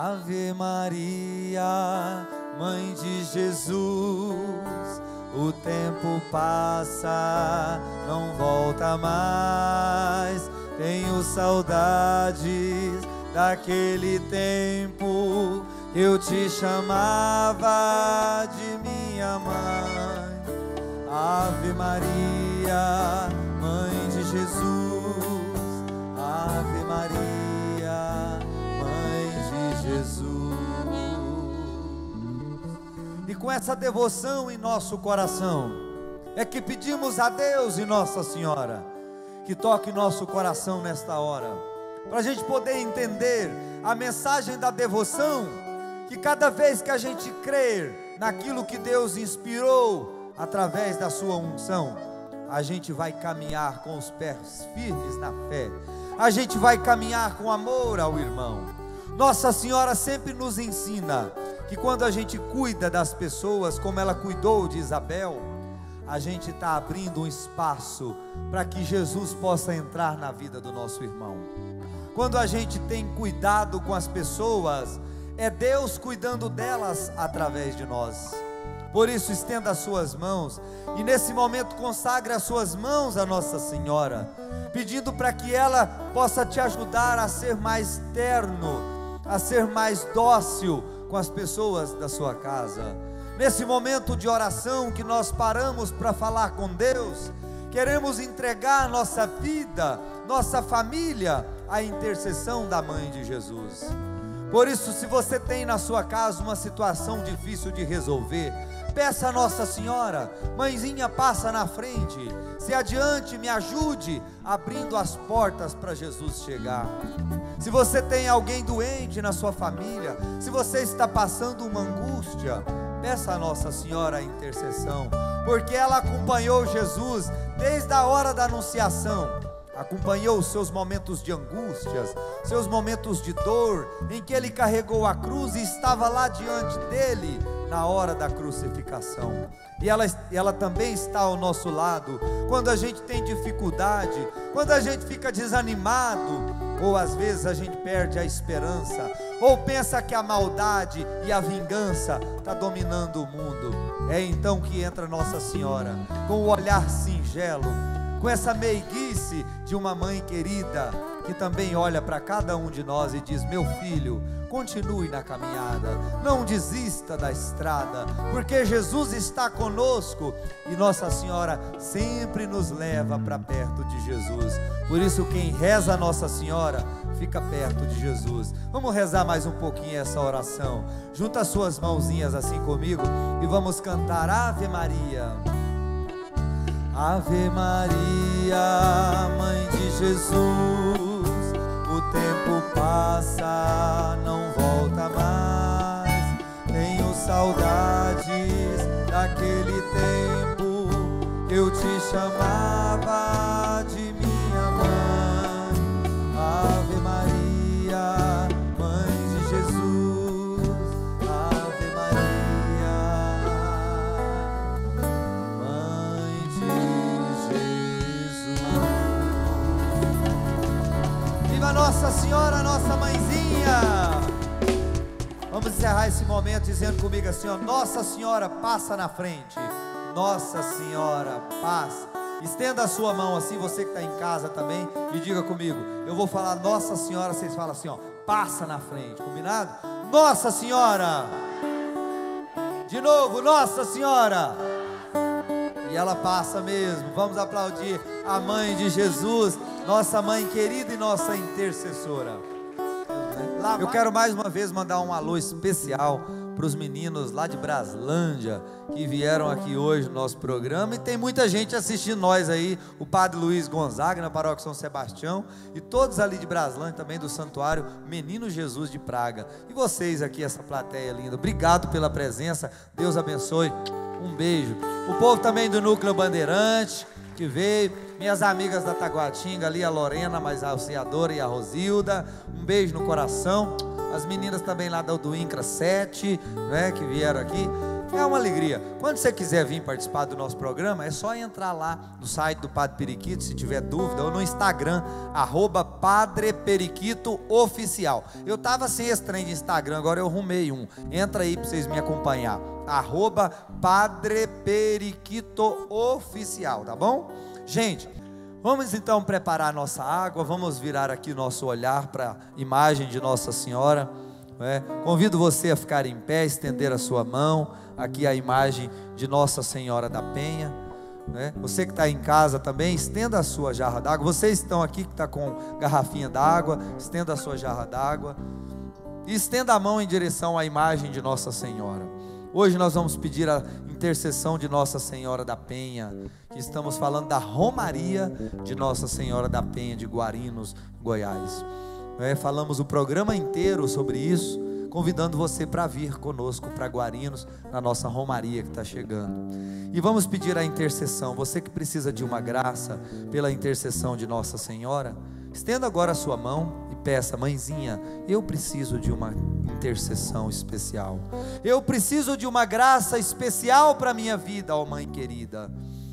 Ave Maria, Mãe de Jesus, o tempo passa, não volta mais. Tenho saudades daquele tempo eu te chamava de minha mãe. Ave Maria, Mãe de Jesus, Ave Maria, Jesus. E com essa devoção em nosso coração, é que pedimos a Deus e Nossa Senhora que toque nosso coração nesta hora, para a gente poder entender a mensagem da devoção, que cada vez que a gente crer naquilo que Deus inspirou através da sua unção, a gente vai caminhar com os pés firmes na fé, a gente vai caminhar com amor ao irmão. Nossa Senhora sempre nos ensina que quando a gente cuida das pessoas, como ela cuidou de Isabel, a gente está abrindo um espaço para que Jesus possa entrar na vida do nosso irmão. Quando a gente tem cuidado com as pessoas, é Deus cuidando delas através de nós. Por isso, estenda as suas mãos e nesse momento consagre as suas mãos a Nossa Senhora, pedindo para que ela possa te ajudar a ser mais terno, a ser mais dócil com as pessoas da sua casa. Nesse momento de oração que nós paramos para falar com Deus, queremos entregar nossa vida, nossa família à intercessão da mãe de Jesus. Por isso, se você tem na sua casa uma situação difícil de resolver, peça a Nossa Senhora, mãezinha, passa na frente, se adiante, me ajude, abrindo as portas para Jesus chegar. Se você tem alguém doente na sua família, se você está passando uma angústia, peça a Nossa Senhora a intercessão, porque ela acompanhou Jesus desde a hora da anunciação acompanhou os seus momentos de angústias, seus momentos de dor, em que ele carregou a cruz e estava lá diante dele na hora da crucificação. E ela, ela também está ao nosso lado quando a gente tem dificuldade, quando a gente fica desanimado, ou às vezes a gente perde a esperança, ou pensa que a maldade e a vingança está dominando o mundo. É então que entra Nossa Senhora, com o olhar singelo, com essa meiguice de uma mãe querida que também olha para cada um de nós e diz: Meu filho, continue na caminhada, não desista da estrada, porque Jesus está conosco e Nossa Senhora sempre nos leva para perto de Jesus. Por isso, quem reza a Nossa Senhora fica perto de Jesus. Vamos rezar mais um pouquinho essa oração. Junta as suas mãozinhas assim comigo e vamos cantar Ave Maria. Ave Maria, Mãe de Jesus, o tempo passa, não volta mais. Tenho saudades daquele tempo eu te chamava Nossa Senhora, nossa mãezinha. Vamos encerrar esse momento dizendo comigo assim: ó, Nossa Senhora passa na frente. Nossa Senhora passa. Estenda a sua mão assim, você que está em casa também, e diga comigo. Eu vou falar Nossa Senhora, vocês falam assim, ó, passa na frente, combinado? Nossa Senhora. De novo, Nossa Senhora. E ela passa mesmo. Vamos aplaudir a mãe de Jesus nossa mãe querida e nossa intercessora. Eu quero mais uma vez mandar um alô especial para os meninos lá de Braslândia que vieram aqui hoje no nosso programa e tem muita gente assistindo nós aí, o Padre Luiz Gonzaga na Paróquia São Sebastião e todos ali de Braslândia também do Santuário Menino Jesus de Praga. E vocês aqui, essa plateia linda, obrigado pela presença, Deus abençoe, um beijo. O povo também do Núcleo Bandeirante que veio, minhas amigas da Taguatinga ali, a Lorena, mais a auxiliadora e a Rosilda, um beijo no coração, as meninas também lá do, Incra 7, né, que vieram aqui, É uma alegria. Quando você quiser vir participar do nosso programa, é só entrar lá no site do Padre Periquito, se tiver dúvida, ou no Instagram, arroba Padre Periquito Oficial. Eu estava sem esse trem de Instagram, agora eu arrumei um. Entra aí para vocês me acompanhar. Arroba Padre Periquito Oficial, tá bom? Gente, vamos então preparar nossa água, vamos virar aqui nosso olhar para a imagem de Nossa Senhora. É? Convido você a ficar em pé, estender a sua mão. Aqui a imagem de Nossa Senhora da Penha. É? Você que está em casa também, estenda a sua jarra d'água. Vocês estão aqui que está com garrafinha d'água, estenda a sua jarra d'água. E estenda a mão em direção à imagem de Nossa Senhora. Hoje nós vamos pedir a intercessão de Nossa Senhora da Penha, que estamos falando da Romaria de Nossa Senhora da Penha de Guarinos, Goiás. É, falamos o programa inteiro sobre isso, convidando você para vir conosco para Guarinos, na nossa Romaria que está chegando. E vamos pedir a intercessão, você que precisa de uma graça pela intercessão de Nossa Senhora, estenda agora a sua mão e peça, mãezinha, eu preciso de uma intercessão especial. Eu preciso de uma graça especial para a minha vida, ó mãe querida.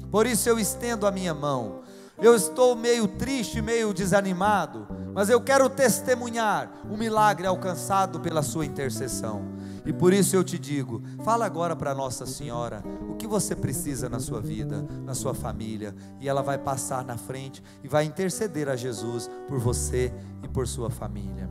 Por isso eu estendo a minha mão. Eu estou meio triste, meio desanimado, mas eu quero testemunhar o milagre alcançado pela sua intercessão. E por isso eu te digo: fala agora para Nossa Senhora o que você precisa na sua vida, na sua família, e ela vai passar na frente e vai interceder a Jesus por você e por sua família.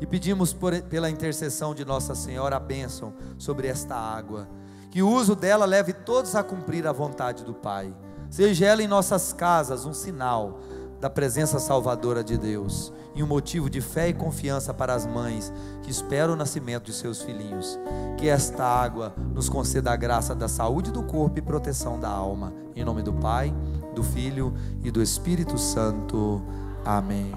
E pedimos por, pela intercessão de Nossa Senhora a bênção sobre esta água, que o uso dela leve todos a cumprir a vontade do Pai Seja ela em nossas casas um sinal da presença salvadora de Deus e um motivo de fé e confiança para as mães que esperam o nascimento de seus filhinhos. Que esta água nos conceda a graça da saúde do corpo e proteção da alma. Em nome do Pai, do Filho e do Espírito Santo. Amém.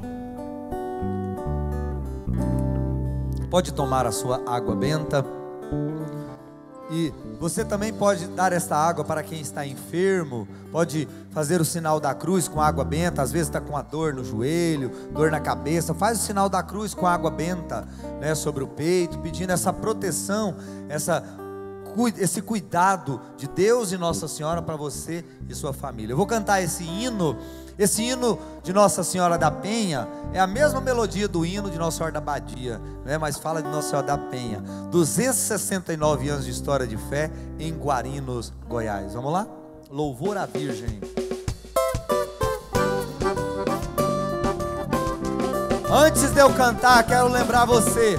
Pode tomar a sua água benta. E você também pode dar esta água para quem está enfermo, pode fazer o sinal da cruz com água benta, às vezes está com a dor no joelho, dor na cabeça, faz o sinal da cruz com água benta né, sobre o peito, pedindo essa proteção, essa, esse cuidado de Deus e Nossa Senhora para você e sua família. Eu vou cantar esse hino esse hino de Nossa Senhora da Penha é a mesma melodia do hino de Nossa Senhora da Badia, né? mas fala de Nossa Senhora da Penha. 269 anos de história de fé em Guarinos, Goiás. Vamos lá? Louvor à Virgem. Antes de eu cantar, quero lembrar você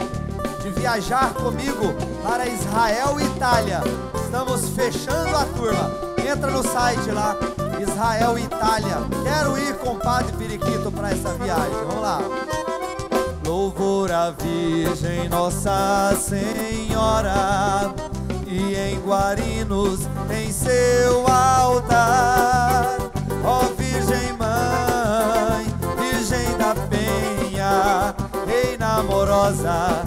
de viajar comigo para Israel e Itália. Estamos fechando a turma. Entra no site lá Israel e Itália. Quero ir com o Padre Periquito para essa viagem. Vamos lá. Louvor à Virgem Nossa Senhora e em Guarinos em seu altar. Ó Virgem Mãe, Virgem da Penha, Reina amorosa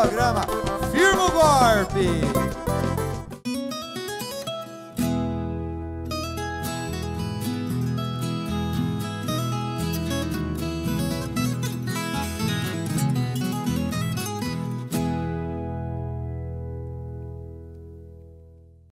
programa. Firma o golpe!